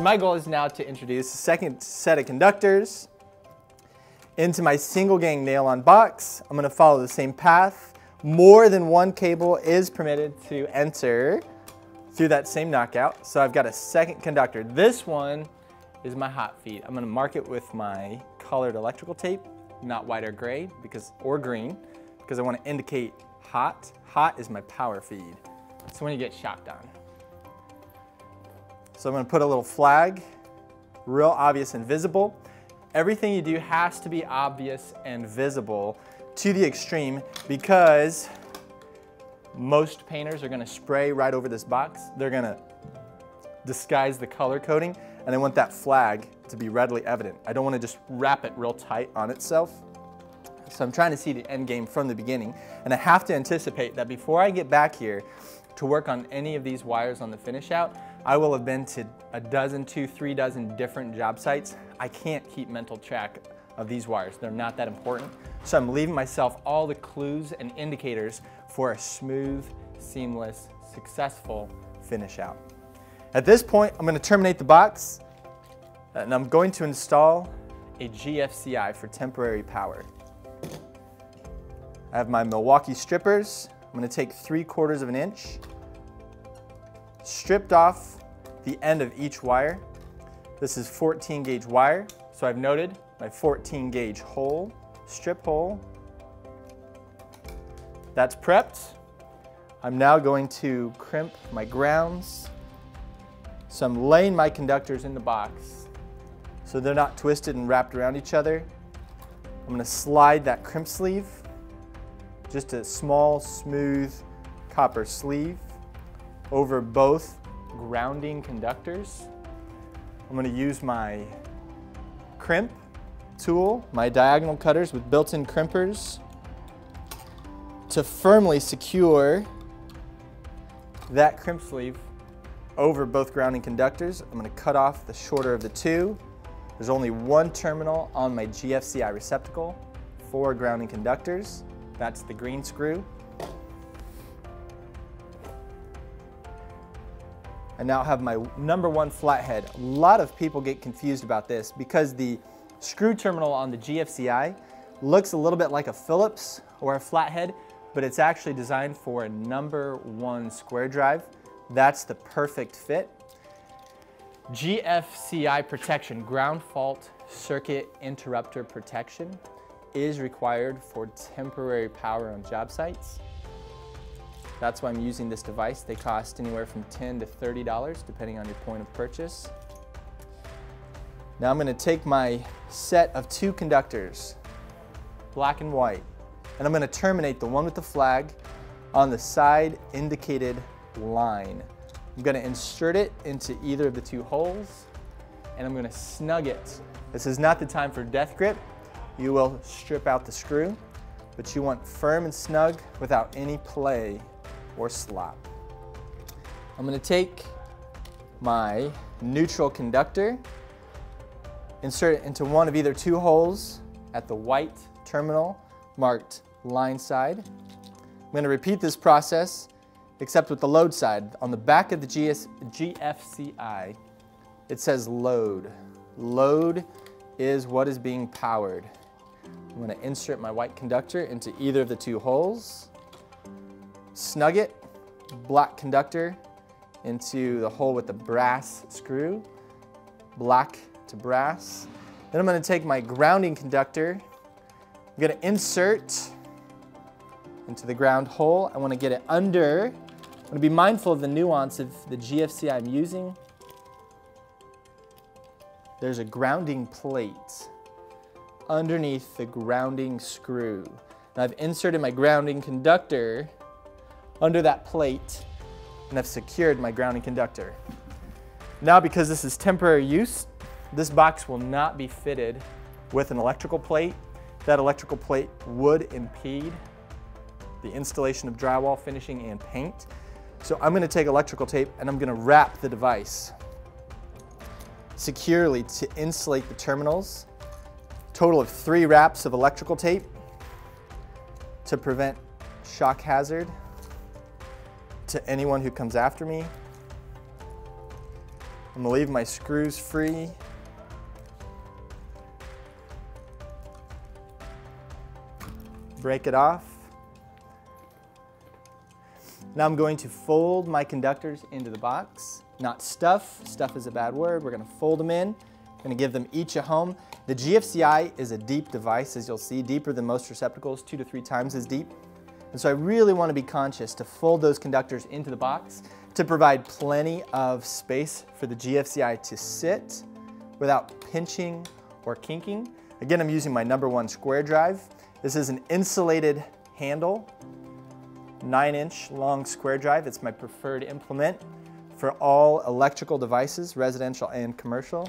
my goal is now to introduce a second set of conductors into my single gang nail-on box. I'm gonna follow the same path. More than one cable is permitted to enter through that same knockout. So I've got a second conductor. This one is my hot feed. I'm gonna mark it with my colored electrical tape, not white or gray, because or green, because I wanna indicate hot. Hot is my power feed. So when you get shocked on. So I'm gonna put a little flag, real obvious and visible. Everything you do has to be obvious and visible to the extreme because most painters are gonna spray right over this box. They're gonna disguise the color coding and I want that flag to be readily evident. I don't wanna just wrap it real tight on itself. So I'm trying to see the end game from the beginning and I have to anticipate that before I get back here to work on any of these wires on the finish out, I will have been to a dozen, two, three dozen different job sites. I can't keep mental track of these wires. They're not that important. So I'm leaving myself all the clues and indicators for a smooth, seamless, successful finish out. At this point, I'm gonna terminate the box and I'm going to install a GFCI for temporary power. I have my Milwaukee strippers. I'm gonna take three quarters of an inch, stripped off the end of each wire. This is 14 gauge wire. So I've noted my 14 gauge hole, strip hole. That's prepped. I'm now going to crimp my grounds. So I'm laying my conductors in the box so they're not twisted and wrapped around each other. I'm gonna slide that crimp sleeve, just a small, smooth copper sleeve over both grounding conductors. I'm gonna use my crimp tool, my diagonal cutters with built-in crimpers to firmly secure that crimp sleeve over both grounding conductors. I'm gonna cut off the shorter of the two. There's only one terminal on my GFCI receptacle for grounding conductors. That's the green screw. I now have my number one flathead. A lot of people get confused about this because the screw terminal on the GFCI looks a little bit like a Phillips or a flathead, but it's actually designed for a number one square drive. That's the perfect fit. GFCI protection, ground fault circuit interrupter protection, is required for temporary power on job sites. That's why I'm using this device. They cost anywhere from 10 to $30 depending on your point of purchase. Now I'm going to take my set of two conductors, black and white, and I'm going to terminate the one with the flag on the side indicated line. I'm going to insert it into either of the two holes and I'm going to snug it. This is not the time for death grip. You will strip out the screw, but you want firm and snug without any play or slop. I'm going to take my neutral conductor, insert it into one of either two holes at the white terminal marked line side. I'm going to repeat this process except with the load side. On the back of the GS, GFCI, it says load. Load is what is being powered. I'm going to insert my white conductor into either of the two holes snug it, black conductor into the hole with the brass screw, black to brass. Then I'm going to take my grounding conductor, I'm going to insert into the ground hole. I want to get it under. I'm going to be mindful of the nuance of the GFC I'm using. There's a grounding plate underneath the grounding screw. And I've inserted my grounding conductor under that plate and I've secured my grounding conductor. Now because this is temporary use, this box will not be fitted with an electrical plate. That electrical plate would impede the installation of drywall finishing and paint. So I'm gonna take electrical tape and I'm gonna wrap the device securely to insulate the terminals. Total of three wraps of electrical tape to prevent shock hazard to anyone who comes after me. I'm gonna leave my screws free. Break it off. Now I'm going to fold my conductors into the box. Not stuff, stuff is a bad word. We're gonna fold them in. I'm gonna give them each a home. The GFCI is a deep device, as you'll see, deeper than most receptacles, two to three times as deep. And so I really wanna be conscious to fold those conductors into the box to provide plenty of space for the GFCI to sit without pinching or kinking. Again, I'm using my number one square drive. This is an insulated handle nine inch long square drive. It's my preferred implement for all electrical devices, residential and commercial.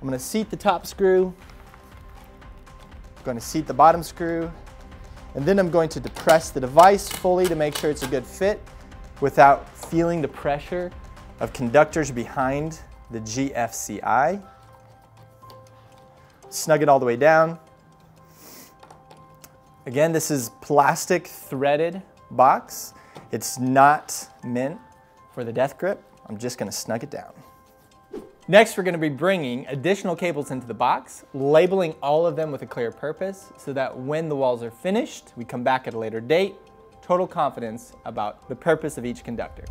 I'm going to seat the top screw. I'm going to seat the bottom screw. And then I'm going to depress the device fully to make sure it's a good fit without feeling the pressure of conductors behind the GFCI. Snug it all the way down. Again, this is plastic threaded box. It's not meant for the death grip. I'm just gonna snug it down. Next, we're gonna be bringing additional cables into the box, labeling all of them with a clear purpose so that when the walls are finished, we come back at a later date, total confidence about the purpose of each conductor.